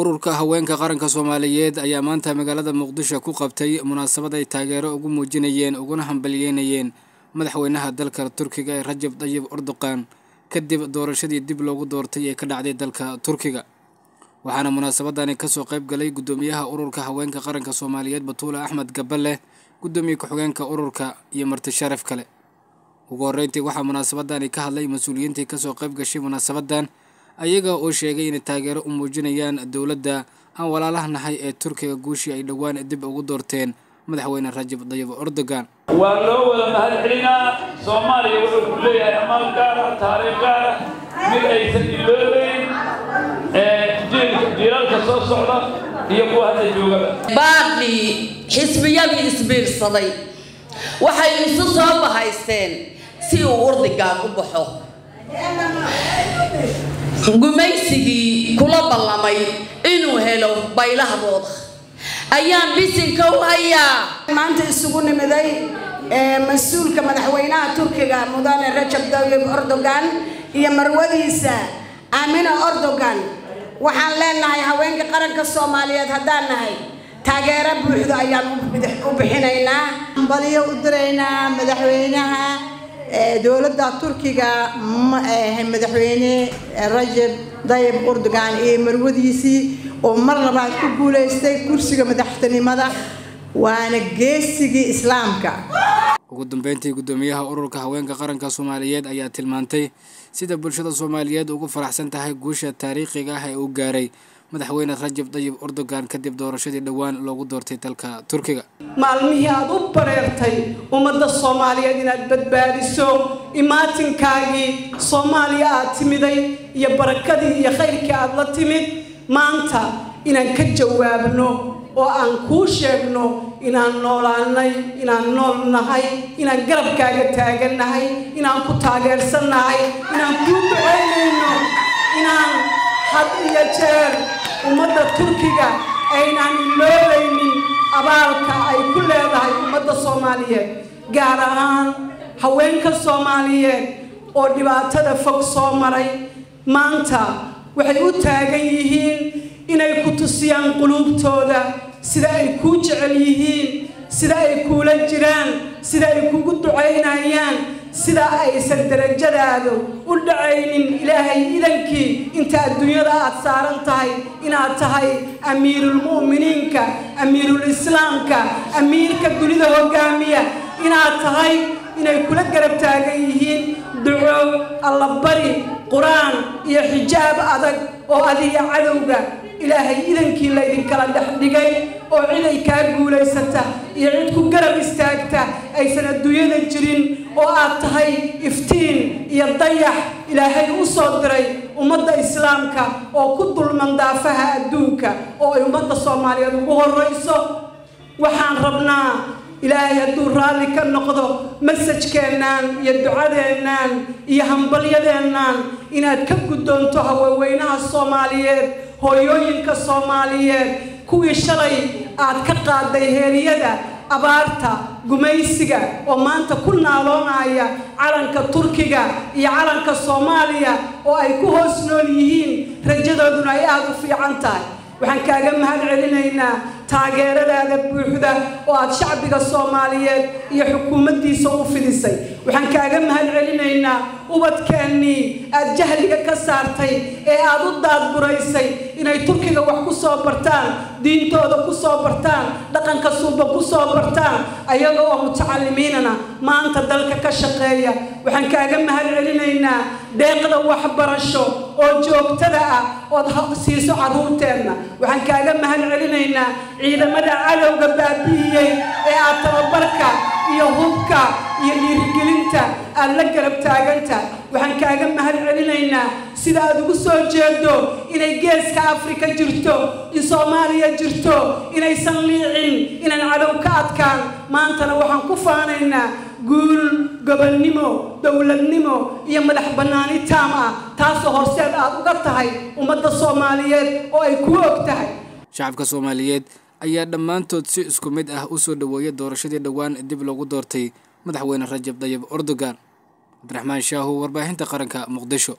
ururka haweenka qaranka soomaaliyeed ayaa maanta magaalada muqdisho ku qabtay munaasabad ay taageero ugu muujinayeen uguna hambalyeynayeen madaxweynaha dalka turkiga ee rajab dayib erdoqan kadib doorashadii dib loogu doortay ee ka dhacday dalka turkiga. Waxaana munaasabadani ka soo qayb galay guddoomiyaha ururka haweenka qaranka soomaaliyeed batuule axmed gabaleh guddoomiye ku-xigeenka ururka iyo marti sharaf kale ugu horreyntii waxaa munaasabadani ka hadlay mas'uuliyiintii ka soo qayb gashay munaasabadan ayaga oo sheegay inay taageero u muujinayaan dowladda aan walaalaha nahay ee turkiga guushii ay dhowaan dib ugu doorteen madaxweyne rajab dayib erdogan. Waa loo wada mahad celinaa soomaaliya wuxuu ku leeyahay amaal gaara taariikh gaara mid aysan iloobeyn jiilalka soo socda iyo kuwa hadda joogaba. Baadhii xisbiyadii isbiirsaday. Waxay isu soo bahaysteen si uu urdigaan u baxo gumaysigii kula ballamay inuu helo baylahdooda ayaan bisinka u hayaa. Maanta isugu nimiday mas'uulka madaxweynaha turkiga mudane rajab tayyib erdogan iyo marwadiisa aamina erdogan. Waxaan leenahay haweenka qaranka soomaaliyeed haddaan nahay taageero buuxdo ayaan u bixinaynaa. Baliyo u diraynaa madaxweynaha dowladda turkiga madaxweyne rajab dayib erdogan iyo marwadiisii oo mar labaad ku guulaystay kursiga madaxtinimada waana geesigii islaamka. Ugu dambeyntii guddoomiyaha ururka haweenka qaranka soomaaliyeed ayaa tilmaantay sida bulshada soomaaliyeed ugu faraxsan tahay guusha taariikhiga ah ee uu gaaray madaxweyne rajab dayib erdogan kadib doorashadii dhowaan loogu doortay dalka turkiga. Maalmihii aada u bareertay ummadda soomaaliyeed inaad badbaadiso imaatinkaagii soomaaliya aad timiday iyo barakadii iyo khayrkii aada la timid maanta inaan ka jawaabno oo aan kuu sheegno inaan noolaanay inaan nool nahay inaan garabkaaga taagannahay inaan ku taageersannahay inaan kuu ducaynayno inaan had iyo jeer ummadda turkiga aynaan iloobaynin abaalka ay ku leedahay ummadda soomaaliyeed gaar ahaan haweenka soomaaliyeed oo dhibaatada fog soo maray. Maanta waxay u taagan yihiin inay ku tusiyaan quluubtooda sida ay kuu jecel yihiin sida ay kuula jiraan sida ay kugu ducaynayaan sida aysan darajadaadu u dhacaynin ilaahay idankii inta adduunyada aad saaran tahay inaad tahay amiirulmu'miniinka amiirulislaamka amiirka dunida hogaamiya inaad tahay inay kula garab taagan yihiin duco allabari qur'aan iyo xijaab adag oo adiga cadowga ilaahay idankii laydinkala dhex dhigay oo cid ay kaa guulaysata iyo cid ku garab istaagta aysan adduunyada jirin oo aad tahay iftiin iyo dayax ilaahay u soo diray ummadda islaamka oo ku dulman daafaha adduunka oo ay ummadda soomaaliyeed ugu horrayso. Waxaan rabnaa ilaahay hadduu raalli ka noqdo masajkeennaan iyo ducadeennaan iyo hambalyadeennan inaad ka guddoonto haweenweynaha soomaaliyeed hooyooyinka soomaaliyeed kuwii shalay aad ka qaaday heeriyada abaarta gumaysiga oo maanta ku naaloonaya calanka turkiga iyo calanka soomaaliya oo ay ku hoos nool yihiin rajadooduna ay aada u fiican tahay waxaan kaaga mahad celinaynaa taageeradaada buuxda oo aad shacbiga soomaaliyeed iyo xukuumaddiisa u fidisay waxaan kaaga mahad celinaynaa ubadkeennii aad jahliga ka saartay ee aad u daadguraysay inay turkiga wax ku soo bartaan diintooda ku soo bartaan dhaqanka suuba ku soo bartaan ayaga oo mutacalimiinana maanta dalka ka shaqeeya. Waxaan kaaga mahad celinaynaa deeqda waxbarasho oo joogtada ah ood siiso carruurteenna waxaan kaaga mahad celinaynaa ciidamada cadowga baabi'iyey ee aad tababarka iyo hubka iyo dhiirigelinta aad la garab taaganta. Waxaan kaaga mahad celinaynaa sida aad ugu soo jeedo inay geeska afrika jirto in soomaaliya jirto inaysan liicin inaan cadow ka adkaan. Maantana waxaan ku faanaynaa guul gobonnimo dowladnimo iyo madax bannaani taam ah taasoo horseed aad uga tahay ummadda soomaaliyeed oo ay kuu og tahay. Shacabka soomaaliyeed ayaa dhammaantood si isku mid ah u soo dhoweeyay doorashadii dhowaan dib loogu doortay madaxweyne rajab dayib erdogan. Cabdiraxmaan shaahu warbaahinta qaranka muqdisho